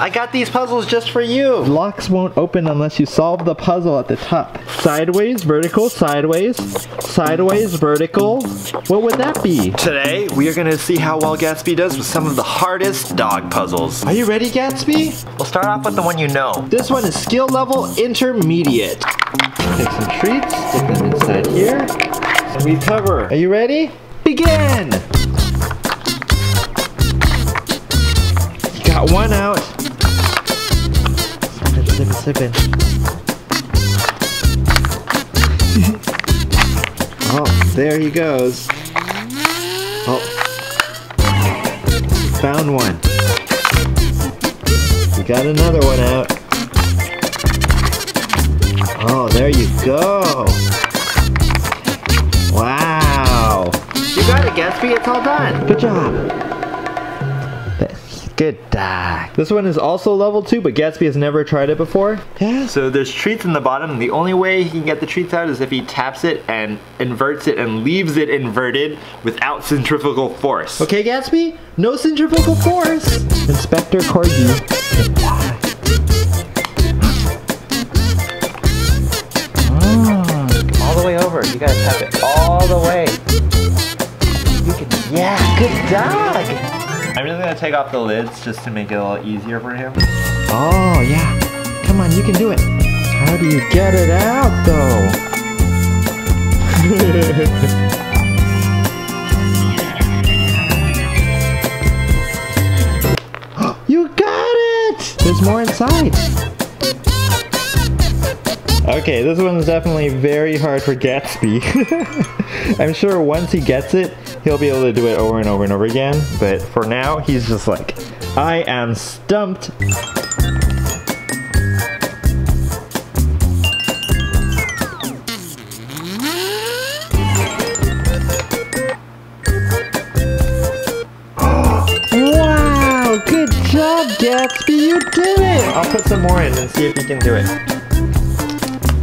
I got these puzzles just for you. Locks won't open unless you solve the puzzle at the top. Sideways, vertical, sideways, sideways, vertical. What would that be? Today, we are gonna see how well Gatsby does with some of the hardest dog puzzles. Are you ready, Gatsby? We'll start off with the one you know. This one is skill level intermediate. Take some treats, stick them inside here, and we cover. Are you ready? Begin! Got one out. Sip it, sip it, sip it. oh, there he goes. Oh. Found one. We got another one out. Oh, there you go. Wow. You got it, Gatsby. It's all done. Good job. Good dog. This one is also level 2, but Gatsby has never tried it before. Yeah. So there's treats in the bottom. The only way he can get the treats out is if he taps it and inverts it and leaves it inverted without centrifugal force. Okay, Gatsby? No centrifugal force. Inspector Corgi. Ah, all the way over. You gotta tap it all the way. You can, yeah, good dog. I'm just gonna take off the lids just to make it a little easier for him. Oh, yeah. Come on, you can do it. How do you get it out, though? you got it! There's more inside. Okay, this one's definitely very hard for Gatsby. I'm sure once he gets it, he'll be able to do it over and over and over again. But for now, he's just like, I am stumped. wow, good job, Gatsby, you did it! I'll put some more in and see if you can do it.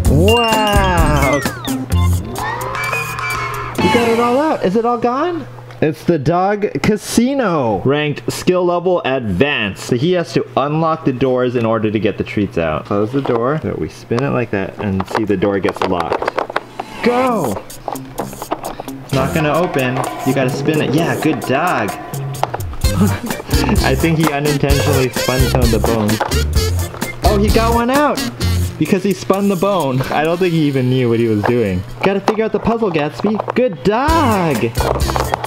Wow! It all out. Is it all gone? It's the dog casino. Ranked skill level advanced. So he has to unlock the doors in order to get the treats out. Close the door. So we spin it like that and see the door gets locked. Go! It's not gonna open. You gotta spin it. Yeah, good dog. I think he unintentionally spun some of the bones. Oh, he got one out! Because he spun the bone. I don't think he even knew what he was doing. Gotta figure out the puzzle, Gatsby. Good dog!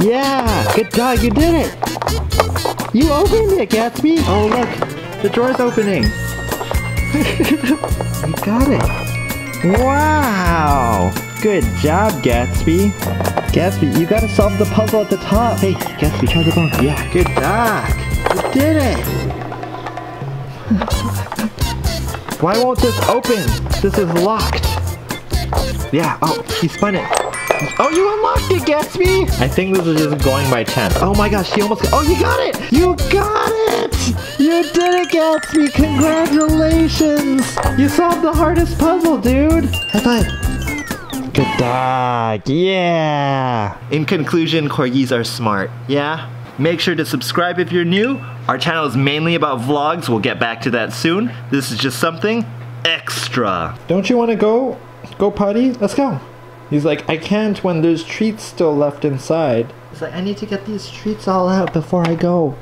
Yeah, good dog, you did it! You opened it, Gatsby! Oh, look, the door's opening. you got it. Wow! Good job, Gatsby. Gatsby, you gotta solve the puzzle at the top. Hey, Gatsby, try the bone. Yeah, good dog. You did it. Why won't this open? This is locked. Yeah, oh, he spun it. Oh, you unlocked it, Gatsby! I think this is just going by chance. Oh my gosh, she almost got- Oh, you got it! You got it! You did it, Gatsby! Congratulations! You solved the hardest puzzle, dude! High five! Good dog, yeah! In conclusion, corgis are smart, yeah? Make sure to subscribe if you're new. Our channel is mainly about vlogs. We'll get back to that soon. This is just something extra. Don't you want to go? Go potty? Let's go. He's like, I can't when there's treats still left inside. He's like, I need to get these treats all out before I go.